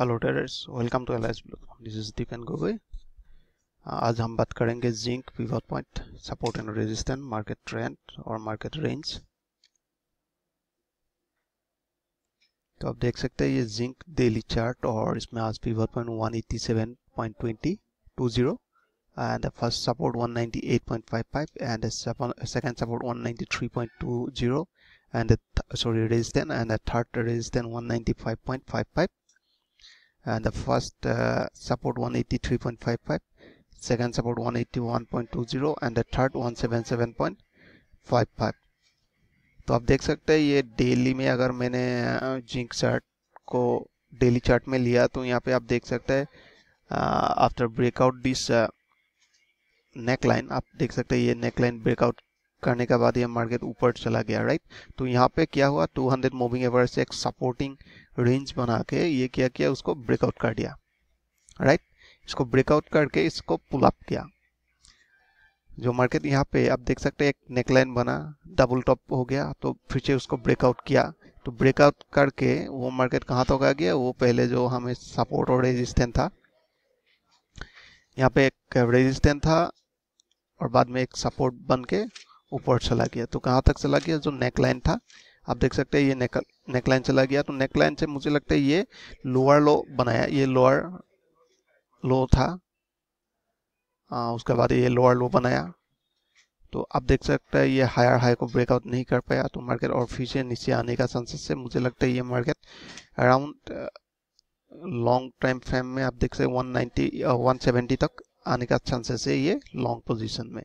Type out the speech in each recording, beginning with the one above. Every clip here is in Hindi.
Hello traders welcome to L this is Dipan Gogoi आज हम बात करेंगे zinc pivot point support and resistance market trend और मार्केट रेंज तो आप देख सकते हैं ये जिंक डेली चार्ट और इसमें आज pivot point 187.20 and the first support 198.55 and the second support 193.20 and the sorry, resistance, and the third resistance 195.55 and the first uh, support 183.55 second support 181.20 and the third 177.55 तो आप देख सकते हैं ये डेली में अगर मैंने जिंक चार्ट को डेली चार्ट में लिया तो यहाँ पे आप देख सकते हैं after breakout this neck line आप देख सकते हैं ये नेक लाइन ब्रेकआउट करने के बाद ये मार्केट ऊपर चला गया राइट तो यहाँ पे क्या हुआ? 200 मूविंग एवरेज से एक सपोर्टिंग रेंज बना के ये क्या किया? उसको ब्रेकआउट कर दिया राइट इसको ब्रेकआउट करके इसको पुल अप किया। जो मार्केट यहाँ पे, आप देख सकते हैं, एक नेकलाइन बना डबल टॉप हो गया तो फिर से उसको ब्रेकआउट किया। तो ब्रेकआउट करके वो मार्केट कहाँ तक आ गया? वो पहले जो हमें सपोर्ट और रेजिस्टेंस था, यहाँ पे एक रेजिस्टेंस था और बाद में एक सपोर्ट बन के ऊपर चला गया। तो कहाँ तक चला गया? जो नेकलाइन था। आप देख सकते हैं ये नेक नेक लाइन चला गया। तो नेकलाइन से मुझे लगता है ये लोअर लो बनाया ये लोअर लो था। आ, उसके बाद ये लोअर लो बनाया। तो आप देख सकते हैं ये हायर हाई को ब्रेकआउट नहीं कर पाया। तो मार्केट और फिर से नीचे आने का चांसेस है मुझे लगता है ये market around long time frame में आप देख सकते हैं 190 170 तक आने का चांसेस है ये लॉन्ग पोजीशन में।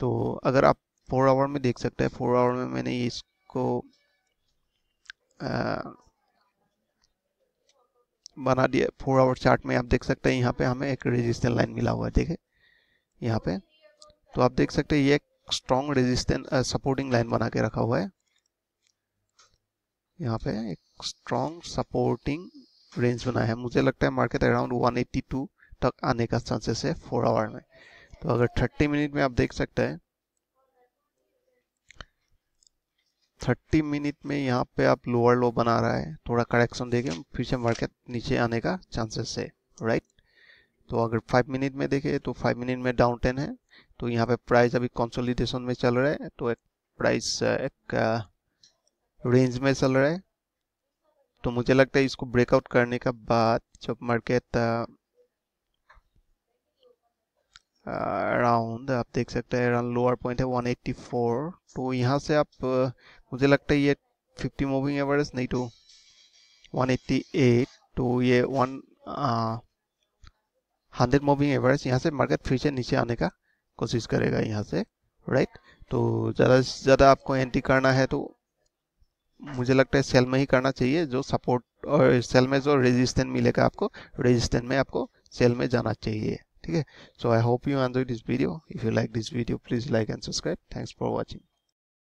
तो अगर आप फोर आवर में देख सकते हैं। फोर आवर में मैंने इसको आ, बना दिया। फोर आवर चार्ट में आप देख सकते हैं यहाँ पे हमें एक रेजिस्टेंस लाइन मिला हुआ है देखे। यहाँ पे तो आप देख सकते हैं ये एक स्ट्रॉन्ग रेजिस्टेंस सपोर्टिंग लाइन बना के रखा हुआ है। यहाँ पे एक स्ट्रॉन्ग सपोर्टिंग रेंज बना है। मुझे लगता है मार्केट अराउंड 182 तक आने का चांसेस है फोर आवर में। तो अगर 30 मिनट में आप देख सकते हैं 30 मिनट में यहाँ पे आप लोअर लो बना रहा है। थोड़ा करेक्शन देखे फिर से मार्केट नीचे आने का चांसेस है राइट तो अगर 5 मिनट में देखे तो 5 मिनट में डाउन टेन है। तो यहाँ पे प्राइस अभी कंसोलिडेशन में चल रहा है तो एक प्राइस एक रेंज में चल रहा है। तो मुझे लगता है इसको ब्रेकआउट करने का बाद जब मार्केट अराउंड आप देख सकते हैं अराउंड लोअर पॉइंट है 184 तो यहाँ से आप, मुझे लगता है ये 50 मूविंग एवरेज नहीं तो 188 तो ये वन हंड्रेड मूविंग एवरेज यहाँ से मार्केट फिर से नीचे आने का कोशिश करेगा यहाँ से राइट तो ज़्यादा से ज़्यादा आपको एंट्री करना है तो मुझे लगता है सेल में ही करना चाहिए, जो सपोर्ट और सेल में जो रेजिस्टेंस मिलेगा आपको रेजिस्टेंट में आपको सेल में जाना चाहिए। ठीक है so I hope you enjoy this video if you like this video please like and subscribe thanks for watching